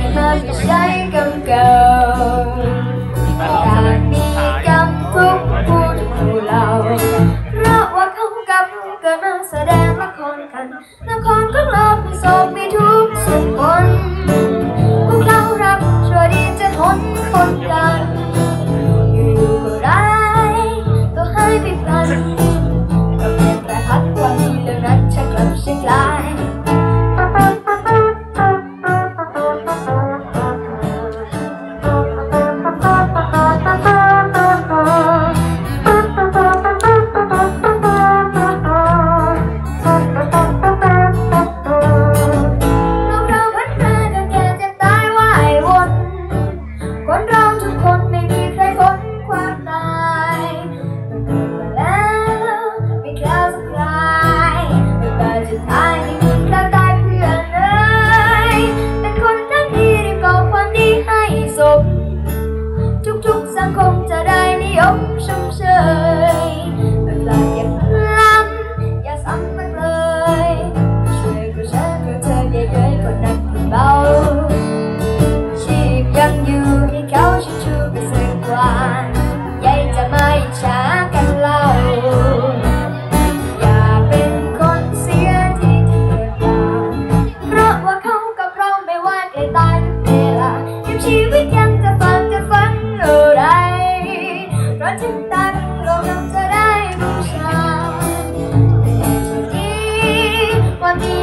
เป็นภาพใช้กำเก่าจากนี้กำทุกผู้ดูเราเพราะว่าเขากำก็นั่งแสดงละครกันละครของรอ ว่าถึงตาถึงโกเจะได้บูชาดีวามดี